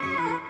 Bye.